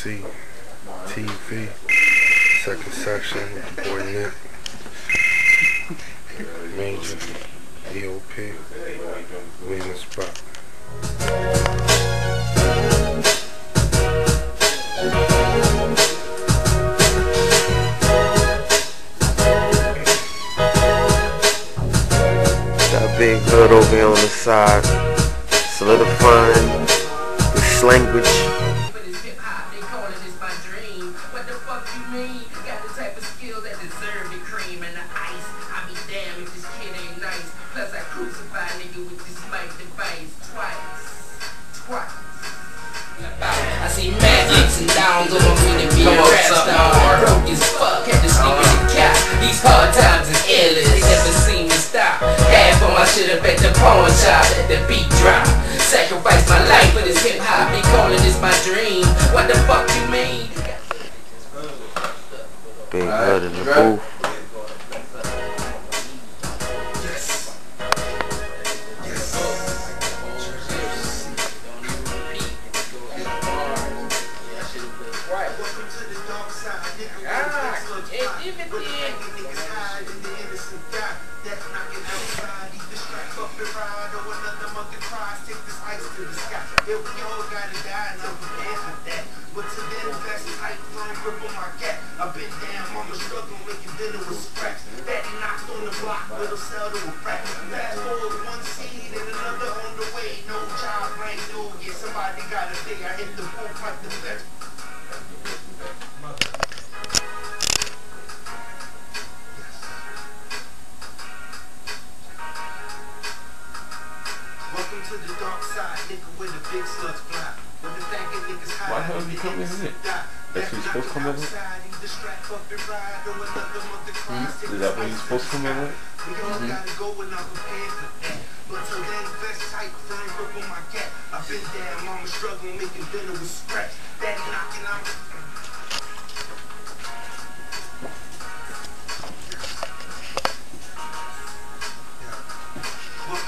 MC TV second section boy Nick Major EOP we spot Got big hood over on the side, solidifying this language. Be. Broke as fuck, had to in the. These hard times is illest, they never seen me stop. Half of my shit up at the pawn shop, let the beat drop. Sacrifice my life for this hip hop, they calling this my dream. What the fuck you mean? Big hood in the booth. I've been down, mama struggling, making dinner with scraps. Daddy knocked on the block, little sell to a frack. Fast forward one seed and another on the way. No job, brand new, yeah, somebody gotta pay. I hit the booth like the best. Come in here? That's what you're supposed to come with? Hmm? Is that what you're supposed to come in with?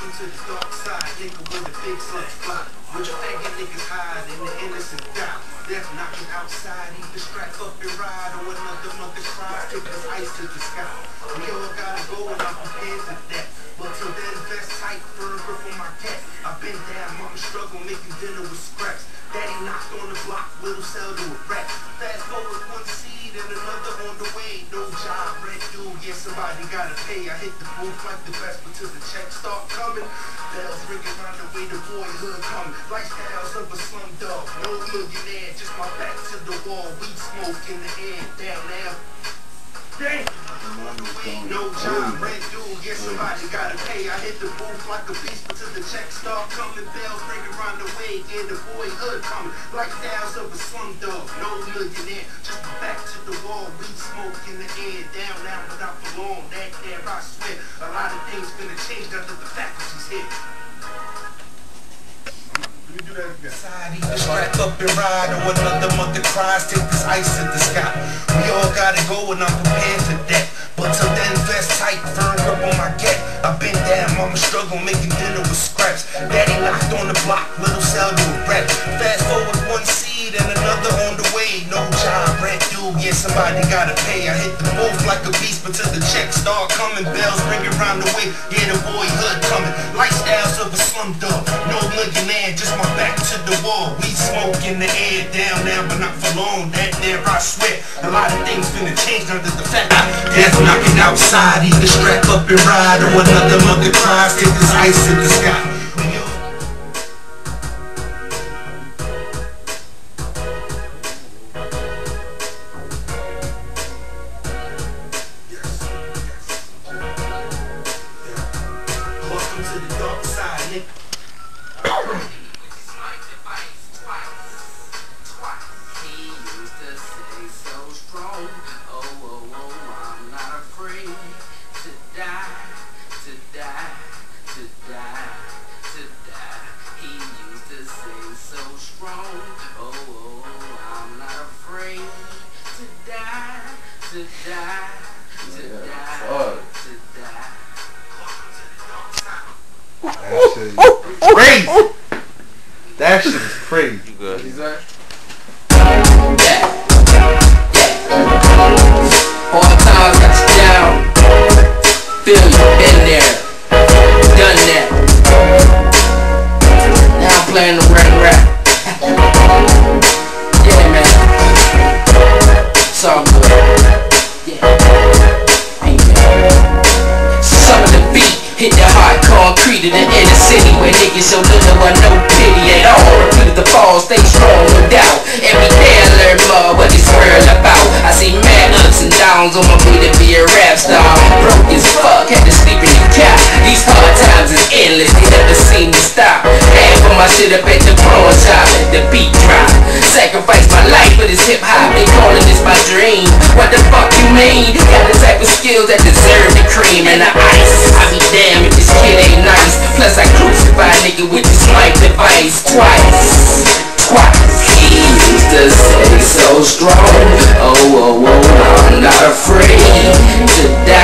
Welcome to the dark side, nigga, where the big slugs fly. Where your faggot niggas hide and the innocent die. Death knocking outside, either strap up and ride or another mother cries, take this ice to the sky. We all gotta go and I'm prepared for that. But till then, vest tight, firm grip on my cat. I've been down, mama struggle, making dinner with scraps. Daddy knocked on the block, little sell to a rat. Fast forward one seed and another on the way. No job, rent due, yeah, somebody gotta pay. I hit the booth like the best, but till the checks start coming, bells ringing round the way the boyhood coming. Lifestyles of a slum dog, no millionaire, just my back to the wall. Weed smoke in the air, down there. Damn. No job, rent due, yeah, somebody gotta pay. I hit the booth like a beast, but till the checks start coming, bells ringing round the way, yeah, the boyhood coming. Lifestyles of a slum dog, no millionaire, just the wall. Weed smoke in the air, down now, but not for long. That there, I swear, a lot of things gonna change now that the Fakulte's here. Side, either strap up and ride or another month of cries, take this ice to the sky. We all gotta go and I'm prepared for that. But till then, vest tight, firm grip on my gat. I've been down, mama struggle, making dinner with scraps. Daddy knocked on the block, little sell to a rat. Fast somebody gotta pay. I hit the booth like a beast, but till the checks start coming, bells ringing round the way. Yeah, the boyhood coming. Lifestyles of a slum dog, no millionaire, just my back to the wall. We smoke in the air, down now, but not for long. That there, I swear, a lot of things finna change under the fact Death knocking outside, either strap up and ride or another mother cries, take this ice in the sky. calling this my dream. What the fuck you mean? Got the type of skills that deserve the cream and the ice. I be damned if this kid ain't nice. Plus I crucify nigga with this life device. Twice, twice. He used to say so strong. Oh, oh, oh, I'm not afraid to die.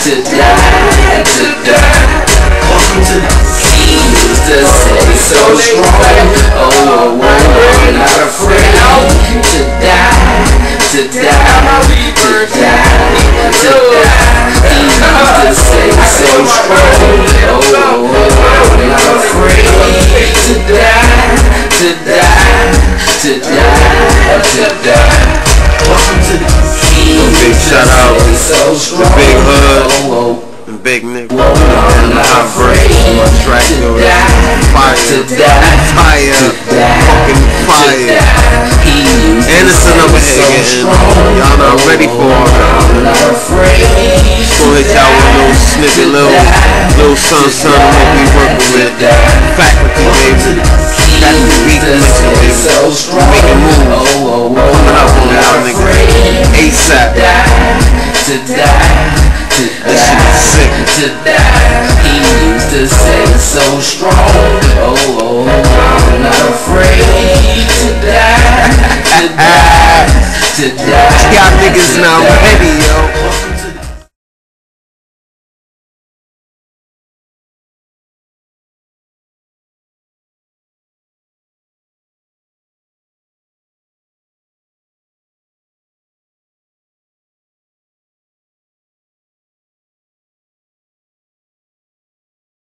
to die, to die. Welcome to Kings to say so strong. Oh, oh, oh, I'm not afraid to die, to die, to die, to die. Kings to say so strong. Oh, oh, oh. man. Y'all not ready for uh, it. Go hit y'all with a little snippet, little, little sun, sun, what we working with. Fakulte, baby. That's the beat collection, baby. Making moves. Coming up on y'all niggas. ASAP. To die. To die, sick. to die, he used to say so strong. Oh, oh, oh, I'm not afraid to die, to die to. Y'all niggas now heavy, yo.